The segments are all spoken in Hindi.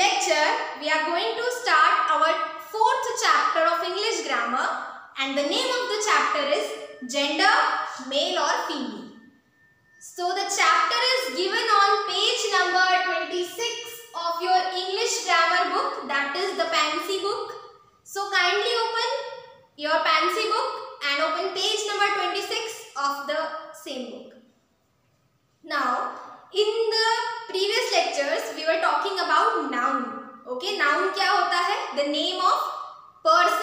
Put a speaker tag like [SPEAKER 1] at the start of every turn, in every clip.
[SPEAKER 1] lecture we are going to start our fourth chapter of English grammar and the name of the chapter is gender male or female. So the chapter is given on page number 26 of your English grammar book that is the Pansy book. So kindly open your Pansy book and open page number 26 of the same book. Now in the previous lectures we were talking about noun okay noun क्या होता है? द नेम ऑफ़ पर्सन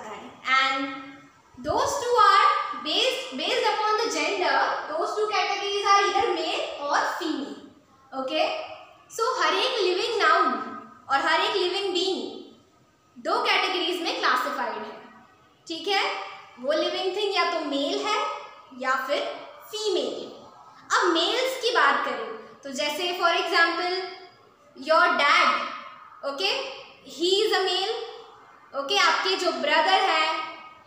[SPEAKER 1] जाता है। And those two are based based upon the gender those two categories are इधर मेल और फीमेल ओके सो हर एक लिविंग नाउन और हर एक लिविंग बीइंग दो कैटेगरीज में क्लासिफाइड है। ठीक है? वो लिविंग थिंग या तो मेल है या फिर फीमेल अब मेल्स की बात करें तो जैसे for example your dad okay he is a male okay आपके जो ब्रदर है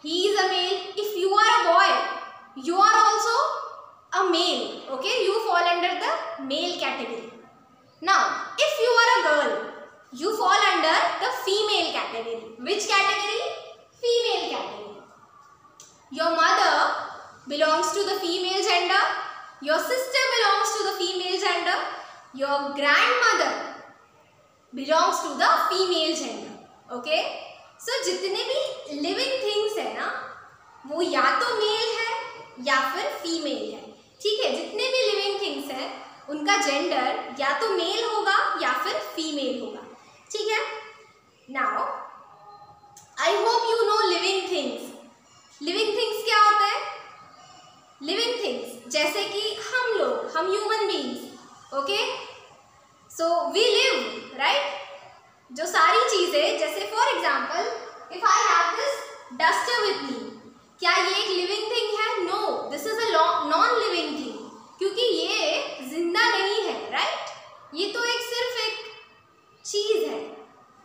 [SPEAKER 1] he is a male if you are a boy you are also a male okay you fall under the male category now if you are a girl you fall under the female category which category female category your mother belongs to the female gender your sister belongs to the female gender your grandmother belongs to the female gender okay? So, जितने भी लिविंग थिंग्स है ना, वो या तो मेल है या फिर फीमेल है। ठीक है, जितने भी लिविंग थिंग्स हैं, उनका जेंडर या तो मेल होगा या फिर फीमेल होगा। ठीक है? Now I hope you know living things living things क्या होता है? लिविंग थिंग्स जैसे कि हम लोग, हम human beings okay so we live right जो सारी चीज़ें, जैसे for example if I have this duster with me क्या ये एक लिविंग थिंग है? No this is a non living thing क्योंकि ये ज़िंदा नहीं है राइट ये तो एक सिर्फ़ एक चीज़ है,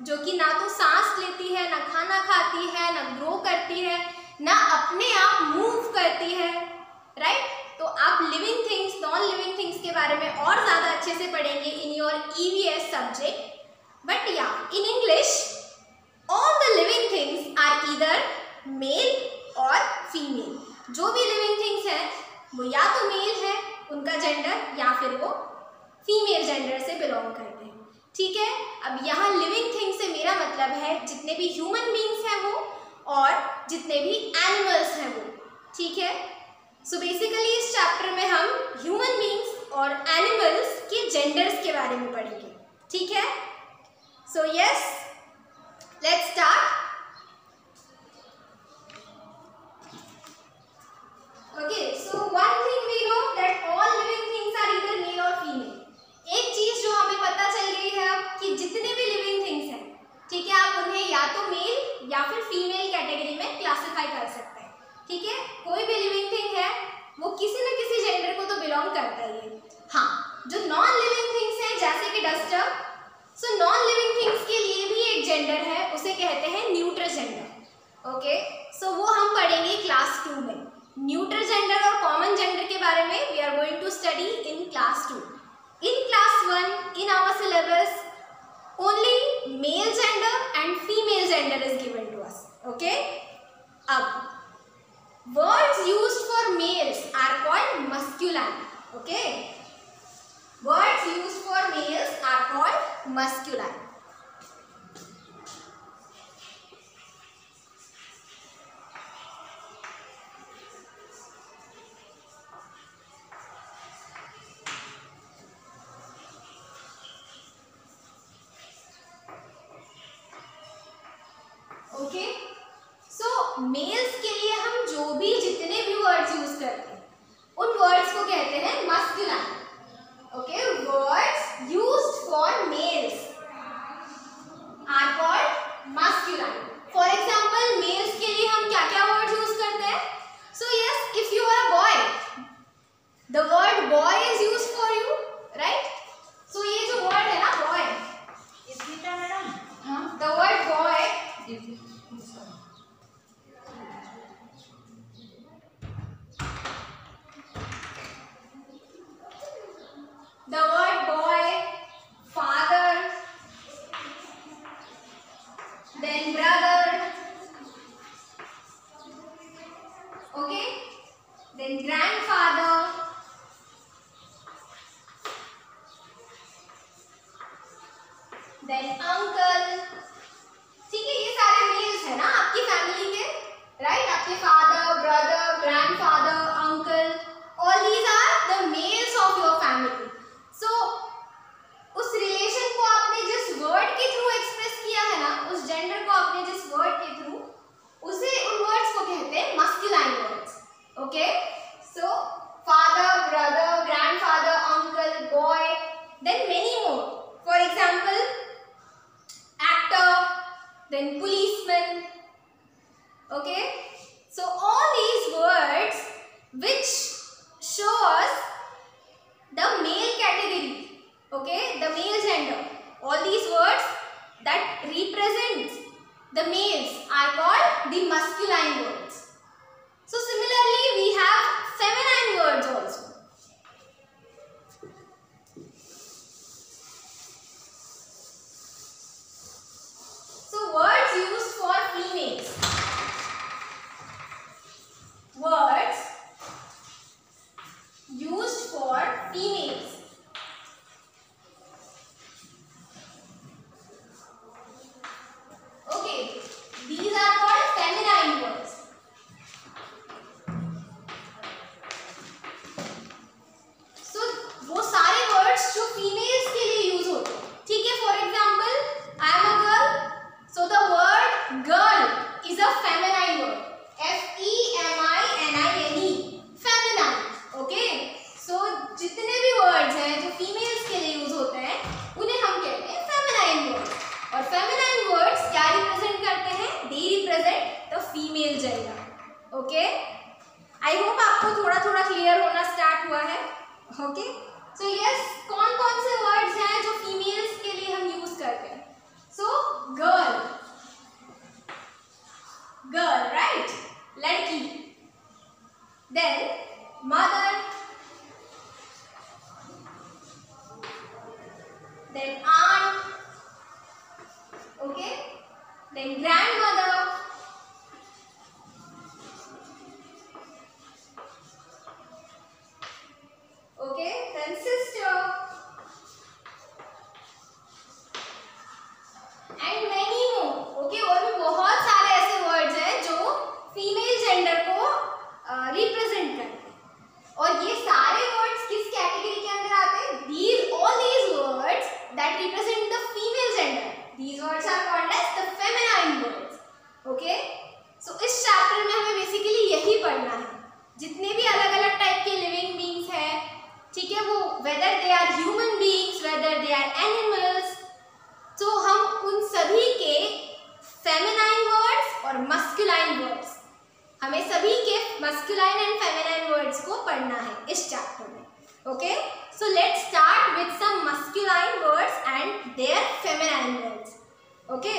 [SPEAKER 1] जो कि ना तो सांस लेती है, ना खाना खाती है, ना ग्रो करती है, ना अपने आप मूव करती है राइट तो आप living things non living things के बारे में और ज़्यादा अच्छे से पढ़ेंगे in your EVS subject but या in English all the living things are इधर मेल और फीमेल जो भी लिविंग थिंग्स हैं, वो या तो मेल है, उनका जेंडर या फिर वो फीमेल जेंडर से बिलोंग करते हैं। ठीक है? अब यहाँ लिविंग थिंग से मेरा मतलब है, जितने भी ह्यूमन बींग्स हैं वो, और जितने भी एनिमल्स हैं वो। ठीक है? सो so बेसिकली इस चैप्टर में हम ह्यूमन बींग्स और एनिमल्स के जेंडर्स के बारे में पढ़ेंगे। ठीक है? So yes let's start okay so one thing we know that all living things are either male or female एक चीज़ जो हमें पता चल गई है अब कि जितने भी लिविंग थिंग्स हैं, ठीक है, आप उन्हें या तो मेल या फिर फीमेल कैटेगरी में क्लासिफाई कर सकते हैं, ठीक है? कोई भी living thing e de discussão. and और मस्कुलाइन वर्ड्स हमें सभी के मस्कुलाइन एंड फेमिनाइन वर्ड्स को पढ़ना है इस चैप्टर में. Okay so let start with some masculine words and their feminine words okay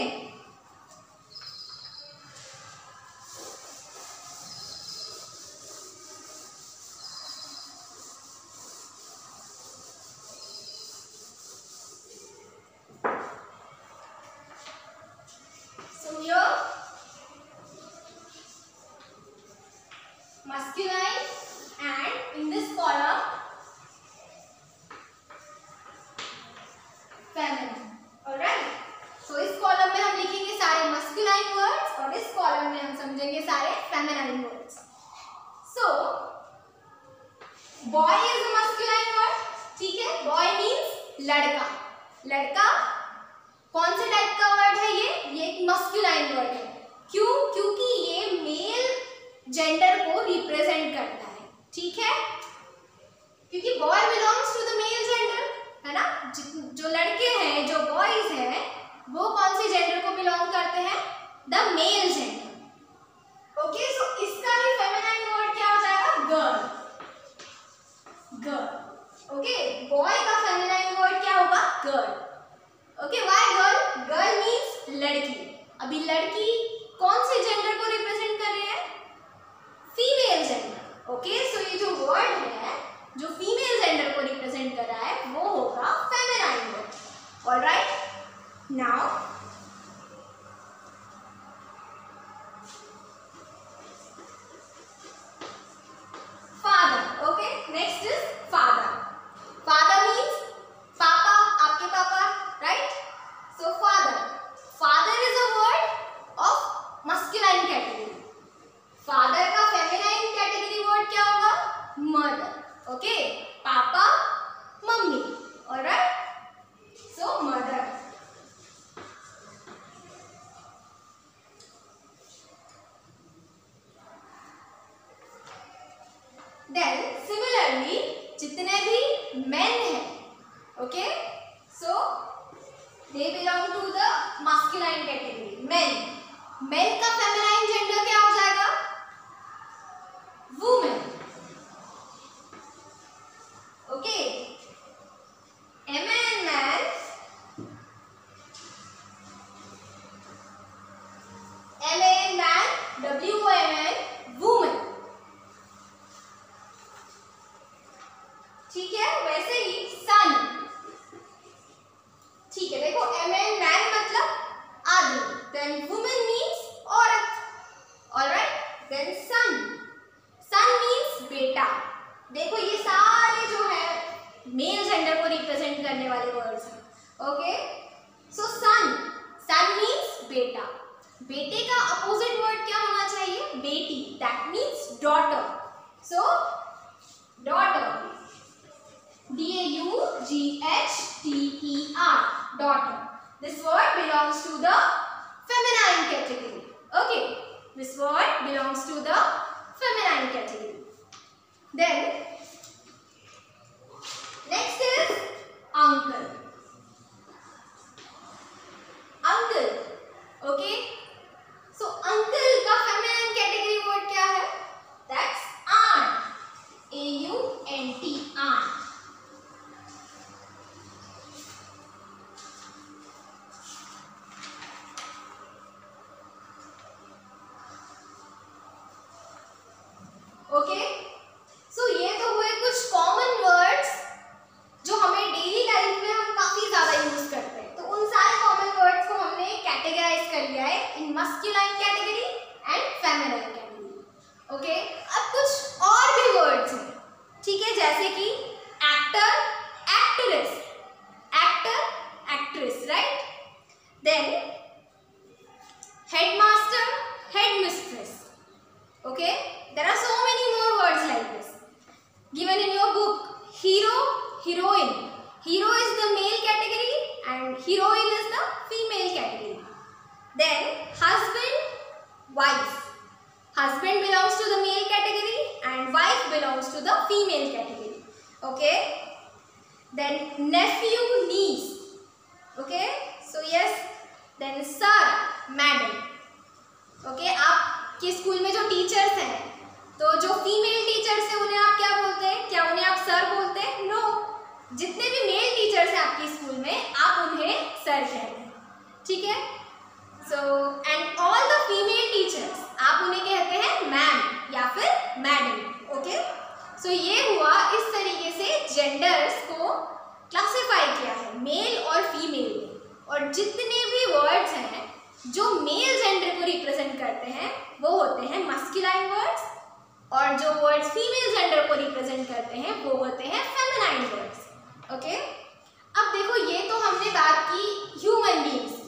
[SPEAKER 1] और इस कॉलम में हम समझेंगे सारे feminine words so boy is a masculine word ठीक है? बॉय मींस लड़का. लड़का कौन से टाइप का वर्ड है ये? ये एक मस्कुलाइन वर्ड है. क्यों? क्योंकि ये मेल जेंडर को रिप्रेजेंट करता है. ठीक है? क्योंकि boy belongs to the male gender है ना? जो लड़के हैं, जो बॉयज़ हैं, वो कौन से जेंडर को बिलोंग करते हैं? The male gender okay so इसका ही फेमिनाइन वर्ड क्या हो जाएगा? गर्ल गर्ल ओके बॉय का फेमिनाइन वर्ड क्या होगा? Girl okay why girl girl means लड़की. अभी लड़की कौन से जेंडर को रिप्रेजेंट कर रही है? फीमेल जेंडर ओके सो ये जो वर्ड है, जो फीमेल जेंडर को रिप्रेजेंट कर रहा है, वो होगा feminine word alright now mother. Okay? Papa this word belongs to the feminine category. Then masculine category and feminine category okay अब कुछ और भी वर्ड्स हैं। ठीक है? जैसे कि actor actress actor actress right then headmaster headmistress okay there are so many more words like this given in your book hero heroine hero is the male category and heroine is the female category then husband wife husband belongs to the male category and wife belongs to the female category okay then nephew niece okay so yes then sir madam okay आपके स्कूल में जो टीचर्स हैं तो जो फीमेल टीचर्स हैं उन्हें आप क्या बोलते हैं क्या उन्हें आप सर बोलते हैं नो जितने भी मेल टीचर्स हैं आपके स्कूल में आप उन्हें सर कहते हैं ठीक है so and all the female teachers आप उन्हें कहते हैं मैम या फिर मैडम ओके सो ये हुआ इस तरीके से जेंडर्स को क्लासिफाई किया है मेल और फीमेल और जितने भी वर्ड्स हैं, जो मेल जेंडर को रिप्रेजेंट करते हैं, वो होते हैं मस्कुलाइन वर्ड्स और जो वर्ड्स फीमेल जेंडर को रिप्रेजेंट करते हैं, वो होते हैं फेमिनाइन वर्ड्स ओके अब देखो, ये तो हमने बात की ह्यूमन बींग्स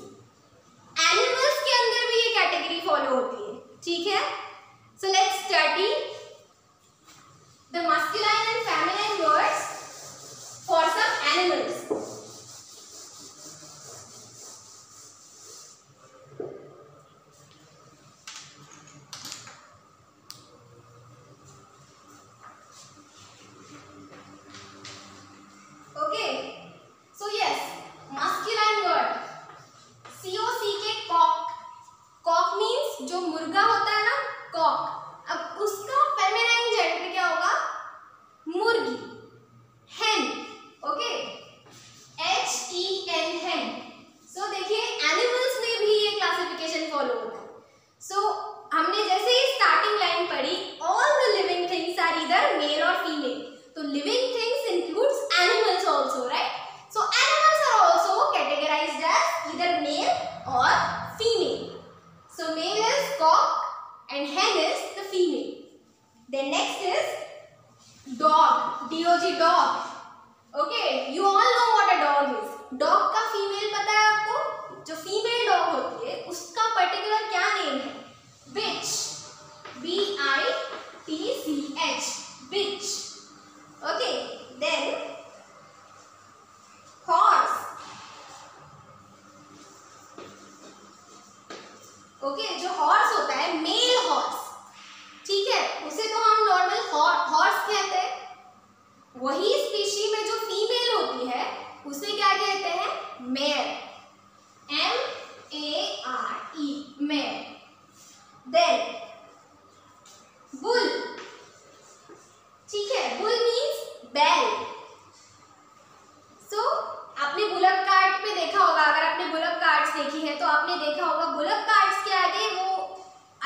[SPEAKER 1] ठीक है so let's study the masculine and feminine words for some animals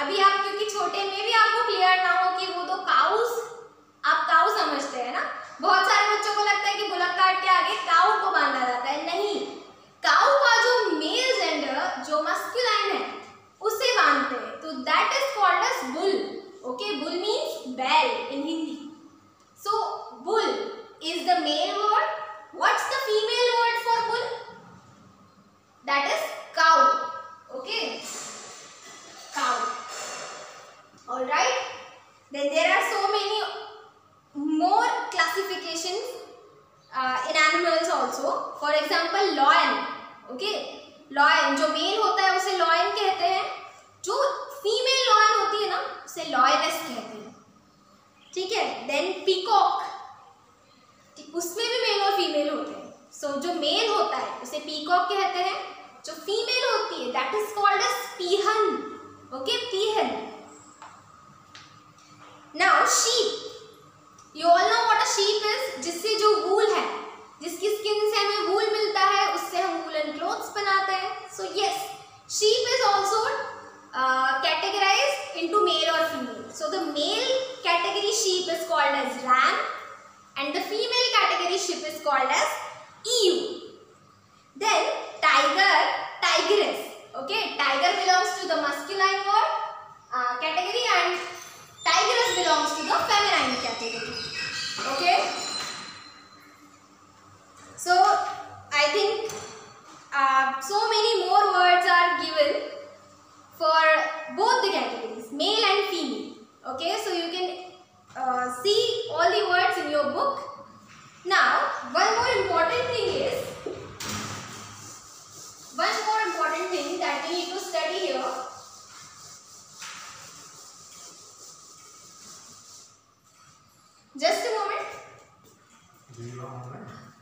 [SPEAKER 1] अभी आप, क्योंकि छोटे में भी आपको क्लियर ना हो कि वो तो काउस आप काउ समझते हैं ना? बहुत सारे बच्चों को लगता है कि मुलाकात के आगे काउ को बांधा जाता है। नहीं काउ का जो मेल जेंडर जो मस्कुलाइन है, उसे बांधते हैं। तो that is called as bull okay bull means बैल in Hindi so bull is the male word what's the female word for bull that is cow okay cow. all right Then there are so many more classifications uh, in animals also. For example, lion. Okay. lion jo male hota hai use lion kehte hain jo female lion hoti hai na use lioness kehte hain ठीक है देन पीकॉक उसमें भी मेल और फीमेल होते हैं सो so, जो मेल होता है उसे पीकॉक कहते हैं जो फीमेल होती है that is called as peahen Okay, peahen. Now sheep. You all know what a sheep is. jisse jo wool hai jiski skin se hame wool milta hai usse hum woolen clothes banate hain So yes, sheep is also uh, categorized into male or female. So the male category sheep is called as ram and the female category sheep is called as Do you know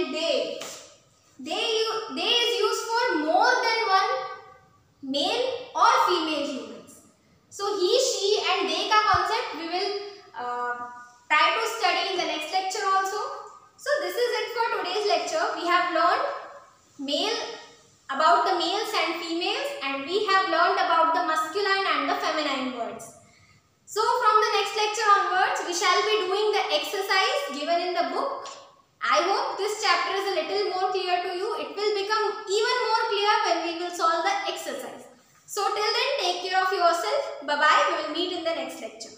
[SPEAKER 1] and they. They, they is used for more than one male or female humans. So he, she and they ka concept we will uh, try to study in the next lecture also. So this is it for today's lecture. We have learned male about the males and females and we have learned about the masculine and the feminine words. So from the next lecture onwards, we shall be doing the exercise given in the book I hope this chapter is a little more clear to you. It will become even more clear when we will solve the exercise. So till then take care of yourself. Bye bye. We will meet in the next lecture.